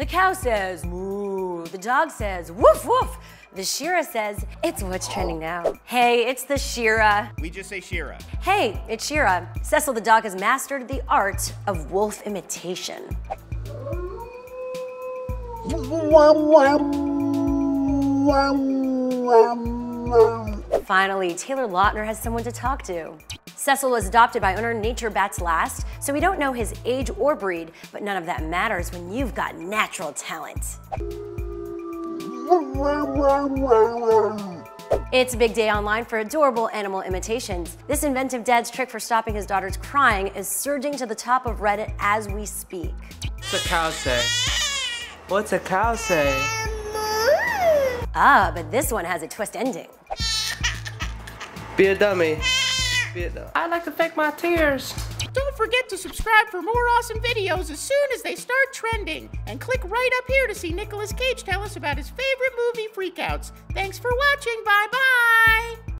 The cow says moo. The dog says woof woof. The Shira says it's what's trending oh. now. Hey, it's the Shira. We just say Shira. Hey, it's Shira. Cecil the dog has mastered the art of wolf imitation. Finally, Taylor Lautner has someone to talk to. Cecil was adopted by owner Nature Bats Last, so we don't know his age or breed, but none of that matters when you've got natural talent. It's a big day online for adorable animal imitations. This inventive dad's trick for stopping his daughter's crying is surging to the top of Reddit as we speak. What's a cow say? What's a cow say? Ah, but this one has a twist ending. Be a dummy. Be a dummy. I like to fake my tears. Don't forget to subscribe for more awesome videos as soon as they start trending. And click right up here to see Nicolas Cage tell us about his favorite movie freakouts. Thanks for watching. Bye bye.